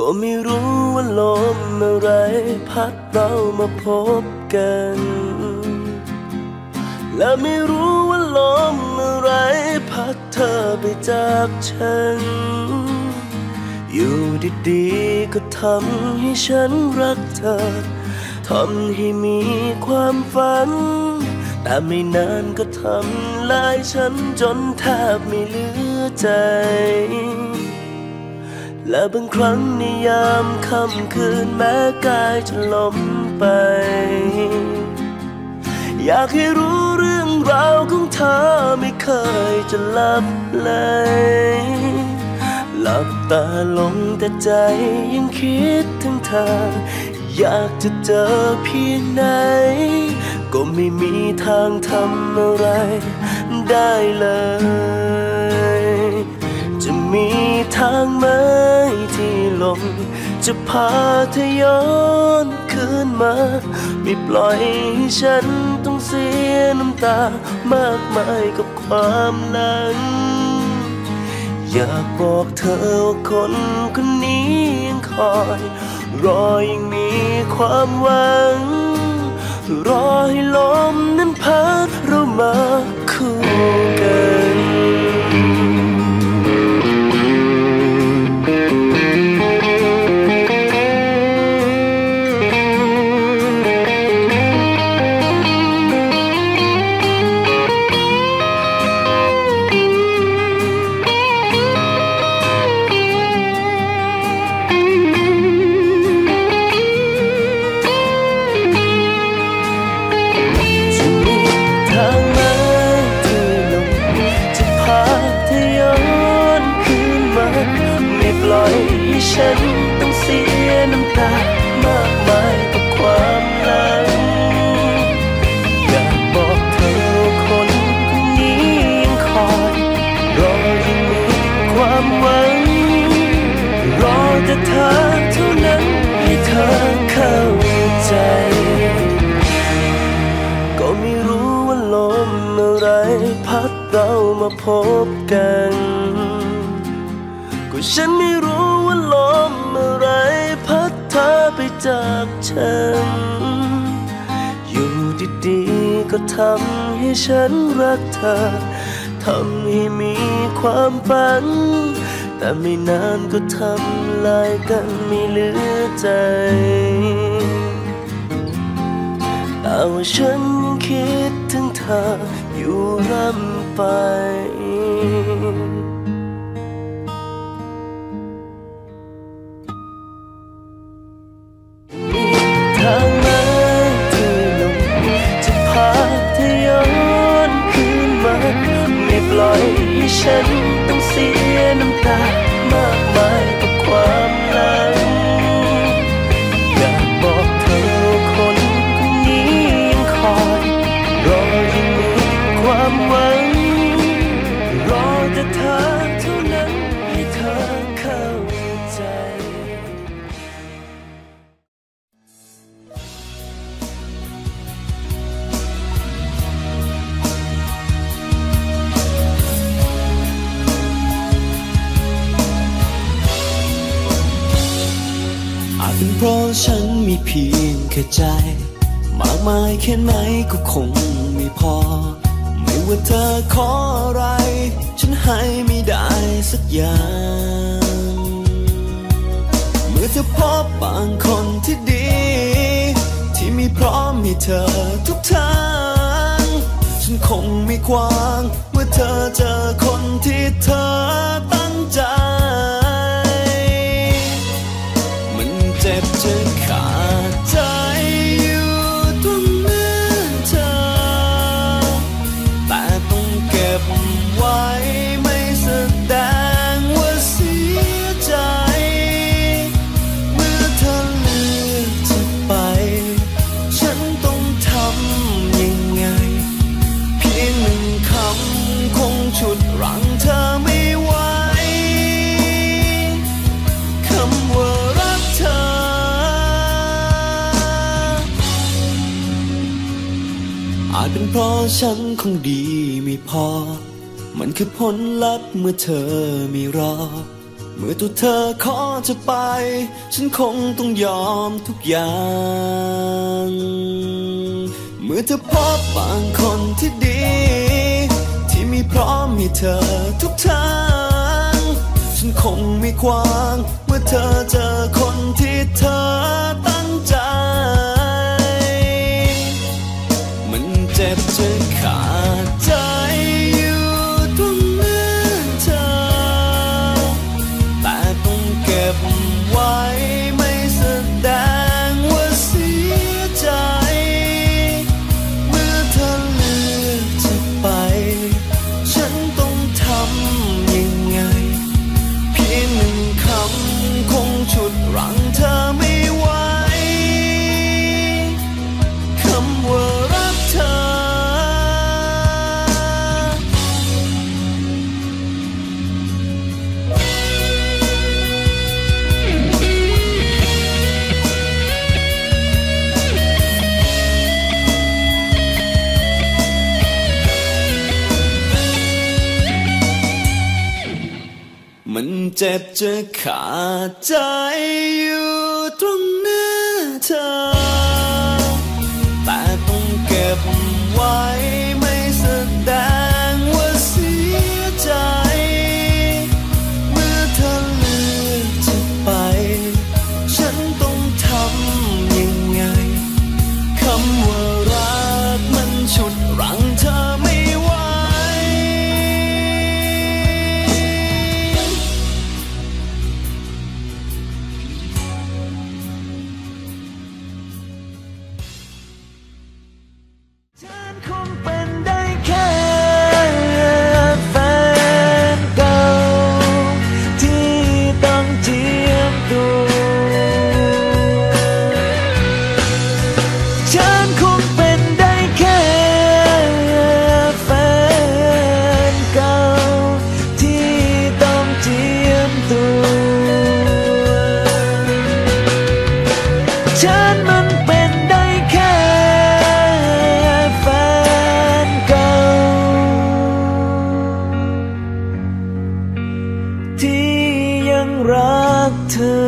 ก็ไม่รู้ว่าลมอะไร พัดเรามาพบกัน และไม่รู้ว่าลมอะไร พัดเธอไปจากฉัน อยู่ดีๆก็ทำให้ฉันรักเธอ ทำให้มีความฝัน แต่ไม่นานก็ทำลายฉันจนแทบไม่เหลือใจ และบางครั้งในยามค่ำคืนแม้กายจะล้มไป อยากให้รู้เรื่องราวของเธอไม่เคยจะหลับไหลหลับตาลงแต่ใจยังคิดถึงเธอ อยากจะเจอเพียงไหน ก็ไม่มีทางทำอะไรได้เลย จะมีทางไหม ลม จะพาเธอย้อนคืนมา ไม่ปล่อยให้ฉันต้องเสียน้ำตามากมายกับความหลัง อยากบอกเธอว่าคนคนนี้ยังคอย รอยังมีความหวัง รอให้ลมนั้นพัดเรามาคู่กัน ฉันต้องเสียน้ำตามากมายกับความหลังอยากบอกเธอคนคนนี้ยังคอยรอยังมีความหวัง รอแต่เธอเท่านั้นให้เธอเข้าใจ ก็ไม่รู้ว่าลมอะไรพัดเรามาพบกัน ก็ฉันไม่รู้ ลมอะไรพัดเธอไปจากฉัน อยู่ดีๆก็ทำให้ฉันรักเธอ ทำให้มีความฝัน แต่ไม่นานก็ทำลายกันไม่เหลือใจแต่ว่าฉันยังคิดถึงเธออยู่ร่ำไป เป็นเพราะฉันมีเพียงแค่ใจ มากมายแค่ไหนก็คงไม่พอ ไม่ว่าเธอขออะไร ฉันให้ไม่ได้สักอย่าง เมื่อเธอพบบางคนที่ดี ที่มีพร้อมให้เธอทุกทาง ฉันคงไม่ควาง เมื่อเธอเจอคนที่เธอ ราะฉันคงดีไม่พอ มันคือผลลัพธ์เมื่อเธอไม่รอ เมื่อตัวเธอขอจะไป ฉันคงต้องยอมทุกอย่าง เมื่อเธอพบบางคนที่ดี ที่มีพร้อมให้เธอทุกทาง ฉันคงไม่ควาง เมื่อเธอเจอคนที่เธอ เมันเจ็บจะขาดใจอยู่ตรงหน้าเธอ รักเธอ